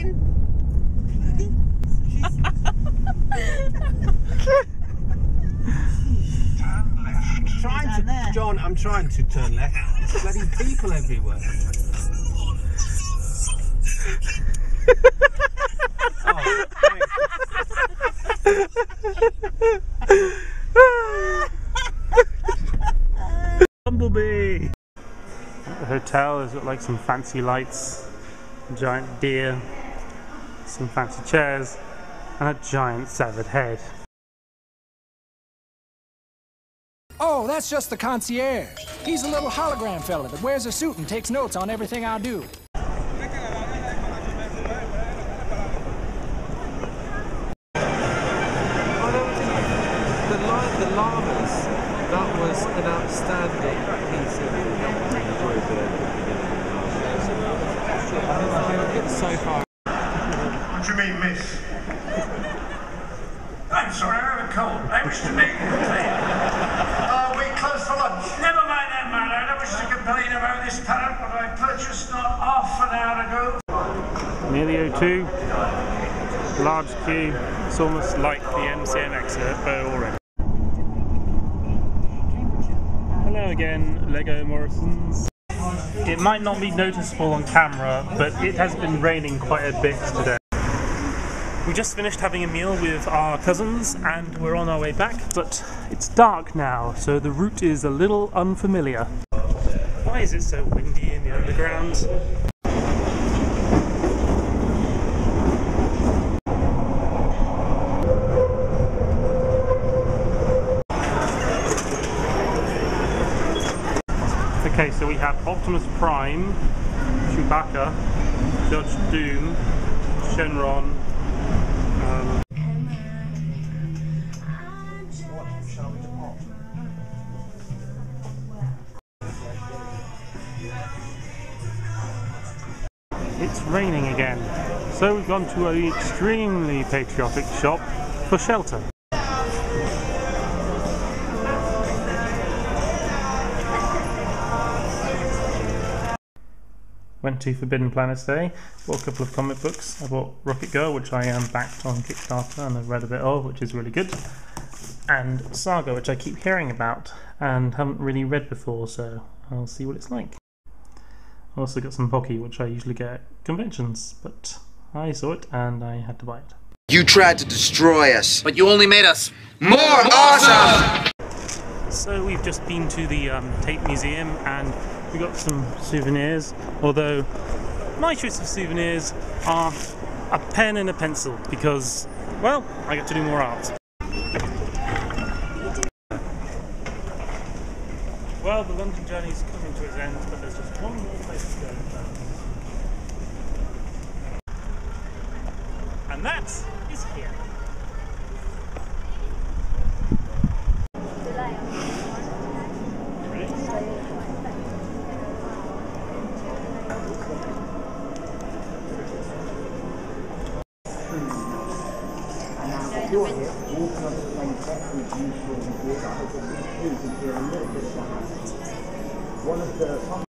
in. trying to, John, I'm trying to turn left. There's bloody people everywhere. oh, Bumblebee! The hotel has got like some fancy lights, giant deer, some fancy chairs, and a giant severed head. Oh, that's just the concierge. He's a little hologram fella that wears a suit and takes notes on everything I do. The, li- the llamas, that was an outstanding piece of It's so far. What do you mean, miss? I'm sorry, I have a cold. I wish to meet you. Are we closed for lunch? Never mind that matter. I don't wish to complain about this parrot, but I purchased not half an hour O2, large queue, it's almost like the MCM Expo already. Hello again, Lego Morrisons. It might not be noticeable on camera, but it has been raining quite a bit today. We just finished having a meal with our cousins and we're on our way back, but it's dark now, so the route is a little unfamiliar. Why is it so windy in the underground? Okay, so we have Optimus Prime, Chewbacca, Judge Doom, Shenron, um, It's raining again, so we've gone to an extremely patriotic shop for shelter. Went to Forbidden Planet today, bought a couple of comic books. I bought Rocket Girl, which I am backed on Kickstarter and I've read a bit of, which is really good. And Saga, which I keep hearing about and haven't really read before, so I'll see what it's like. I also got some Pocky, which I usually get at conventions, but I saw it and I had to buy it. You tried to destroy us. But you only made us More awesome! So we've just been to the um, Tate Museum and we got some souvenirs. Although my choice of souvenirs are a pen and a pencil because, well, I get to do more art. Well, the London journey is coming to its end, but there's just one more place to go. And that is here. Your hip will come to the same technique you should be doing. I hope that this is a little bit One of the...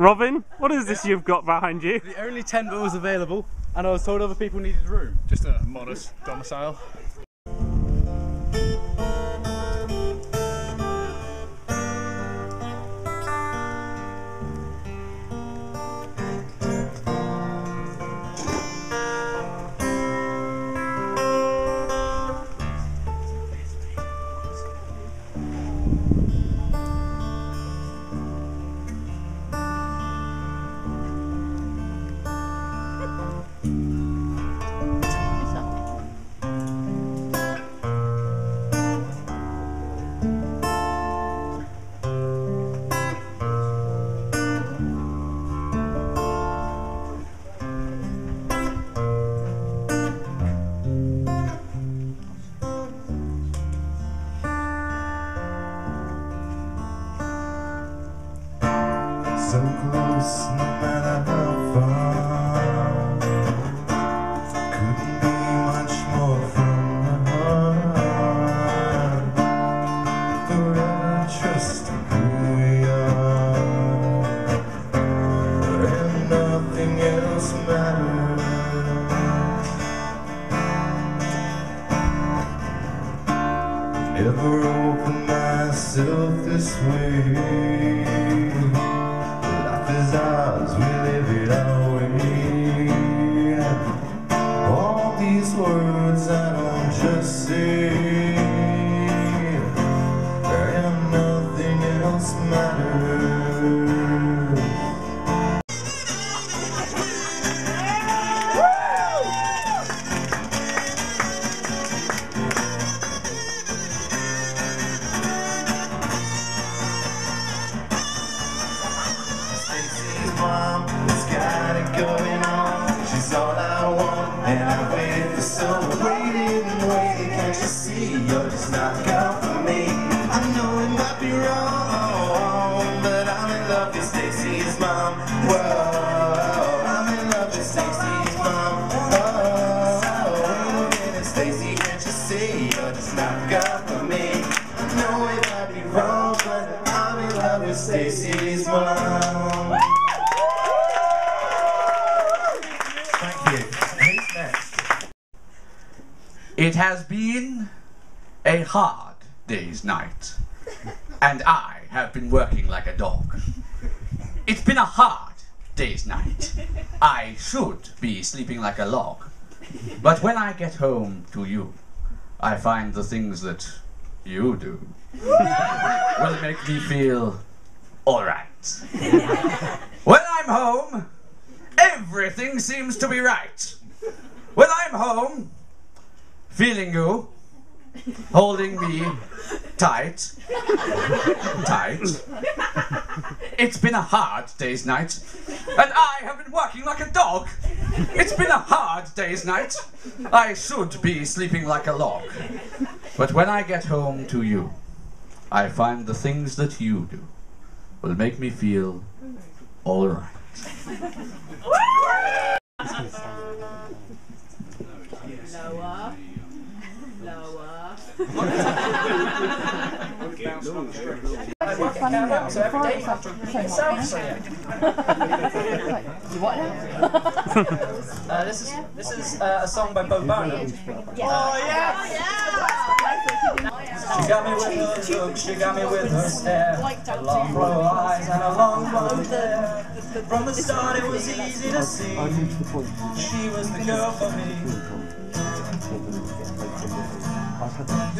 Robin, what is this you've got behind you? The only tent that was available, and I was told other people needed room. Just a modest domicile. Just say, love with Stacy's mom. Thank you. Who's next? It has been a hard day's night, and I have been working like a dog. It's been a hard day's night. I should be sleeping like a log. But when I get home to you, I find the things that you do will make me feel alright. when I'm home, everything seems to be right. When I'm home, feeling you, holding me tight, tight. It's been a hard day's night, and I have been working like a dog. It's been a hard day's night. I should be sleeping like a log. But when I get home to you, I find the things that you do will make me feel alright. Lower. Lower. Uh, this is this is uh, a song by Bo Burnham. Oh, yeah. She got me with her look, she got me with her stare. A long blue eyes and a long blonde hair. From the start it was easy to see. She was the girl for me.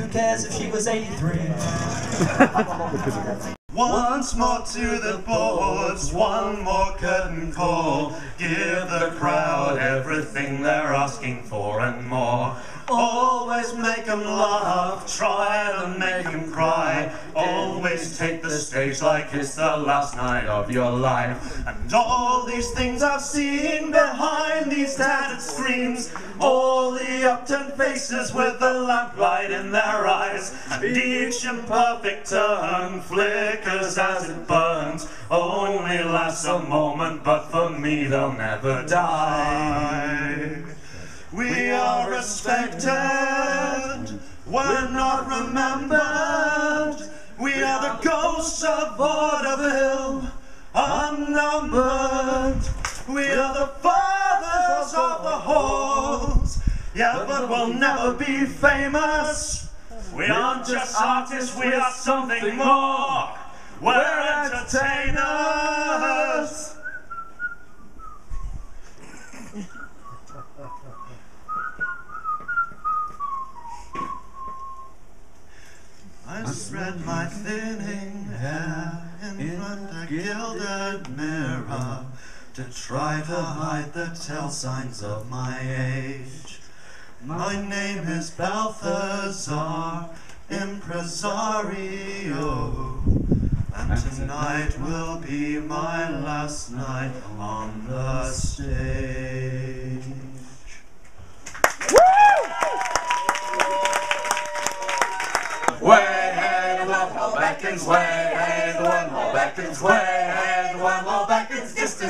Who cares if she was 83? Once more to the boards, one more curtain call. Give the crowd everything they're asking for and more. Always make them laugh, try to make them cry. Always take the stage like it's the last night of your life. And all these things I've seen behind these tattered screens. All the upturned faces with the lamplight in their eyes. And each imperfect turn flickers as it burns. Only lasts a moment, but for me they'll never die. Respected, we're not remembered. We are the ghosts of vaudeville, unnumbered. We are the fathers of the halls, yeah, but we'll never be famous. We aren't just artists, we are something more. Signs of my age. My name is Balthazar Impresario, and tonight will be my last night on the stage. Way, the one more back and sway, one more back and sway, and one more beckons,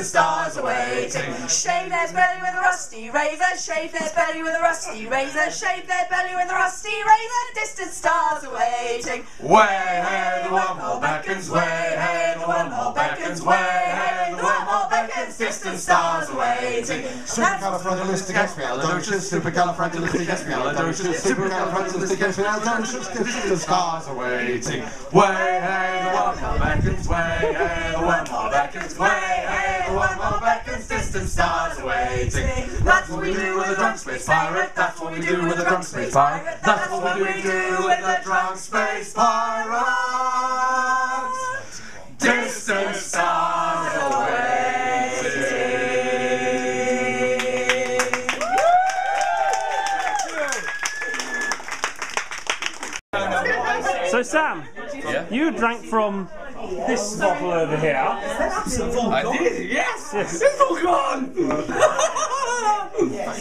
distant stars are waiting. Shave their belly with a rusty razor, shave their belly with a rusty razor, shave their belly with a rusty razor, distant stars are waiting. Way hey, the wormhole beckons, way hey, the wormhole beckons, way hey, the wormhole beckons, distant stars waiting. Supercalifragilisticexpialidocious, supercalifragilisticexpialidocious, supercalifragilisticexpialidocious, distant stars waiting. Way hey, the wormhole beckons, way hey, the wormhole beckons, way hey, the wormhole beckons, distant stars waiting. That's what we do with a drunk space pirate. That's what we do with a drunk space pirate. That's what we do with a drunk space pirate. Distant stars So Sam, you drank from this bottle over here. I did, yes! Yes. It's all gone!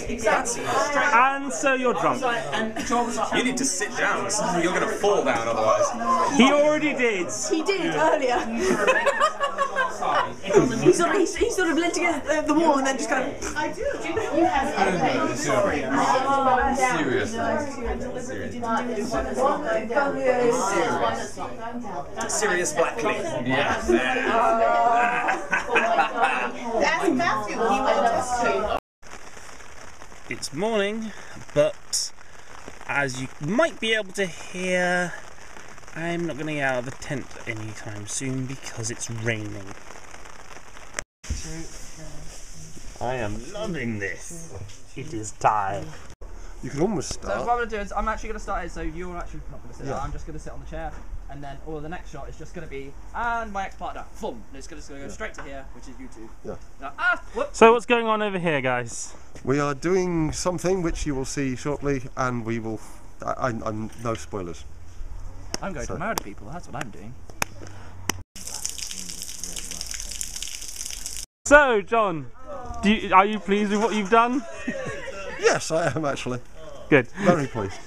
Exactly. And so you're drunk. You need to sit down. You're going to fall down otherwise. He already did. He did earlier. he, sort of, he, he sort of leant against the, the wall and then just kind of. I do. You have I Sirius Blackley. Yes. Ask Matthew. He went to It's morning, but as you might be able to hear, I'm not going to get out of the tent anytime soon because it's raining. I am loving this. It is time. You can almost start. So what I'm gonna do is I'm actually gonna start it. So you're actually not gonna sit. Yeah. there, I'm just gonna sit on the chair, and then all the next shot is just gonna be and my ex-partner, boom, and it's gonna, it's gonna go straight to here, which is YouTube. Yeah. Now, ah, whoops. So what's going on over here, guys? We are doing something which you will see shortly, and we will. I, I, I'm no spoilers. I'm going So- to murder people. That's what I'm doing. So, John, do you, are you pleased with what you've done? Yes, I am actually. Good. Very pleased.